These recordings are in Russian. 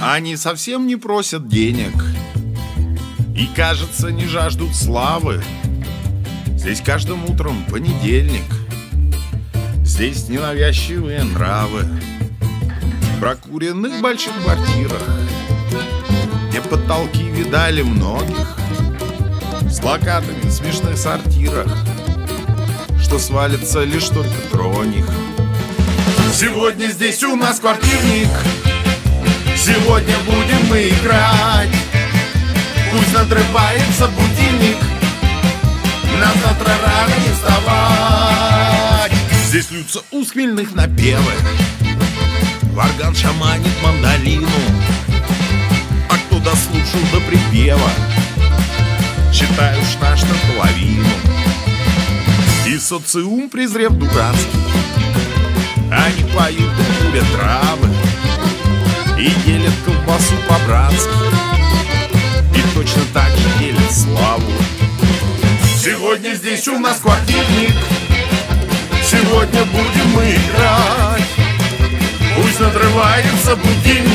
Они совсем не просят денег. И, кажется, не жаждут славы. Здесь каждым утром понедельник. Здесь ненавязчивые нравы. В прокуренных больших квартирах Где потолки видали многих. С плакатами в смешных сортирах Что свалится лишь только троних Сегодня здесь у нас квартирник Сегодня будем мы играть. Пусть надрывается будильник. Нам завтра рано не вставать. Здесь льются уз хмельных напевы. Варган шаманит мандолину. А кто дослушал до припева? Считаю наш наполовину И социум презрев дурацкий Они поют и курят травы и делят колбасу по-братски. И точно так же делят славу. Сегодня здесь у нас квартирник. Сегодня будем мы играть. Пусть надрывается будильник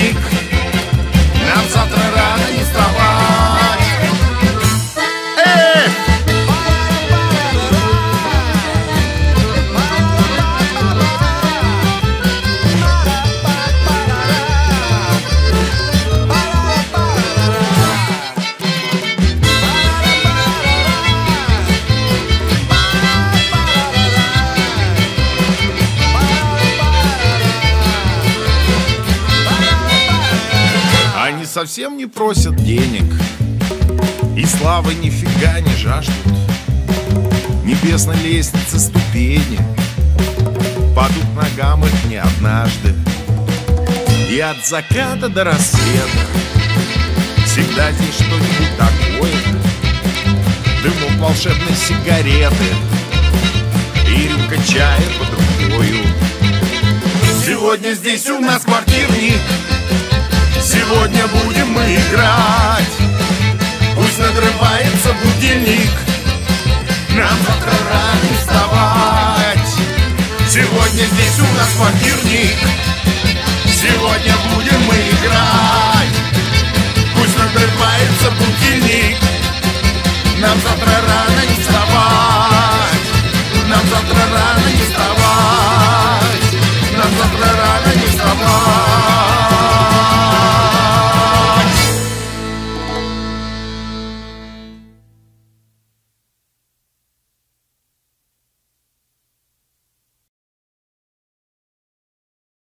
совсем не просят денег. И славы нифига не жаждут. Небесной лестницы ступени Падут ногам их не однажды. И от заката до рассвета Всегда здесь что-нибудь такое. Дымок волшебной сигареты И рюмка чая под рукою. Сегодня здесь у нас квартирник Сегодня будем мы играть. Пусть надрывается будильник. Нам завтра рано вставать. Сегодня здесь у нас квартирник. Сегодня будем мы играть. Пусть надрывается будильник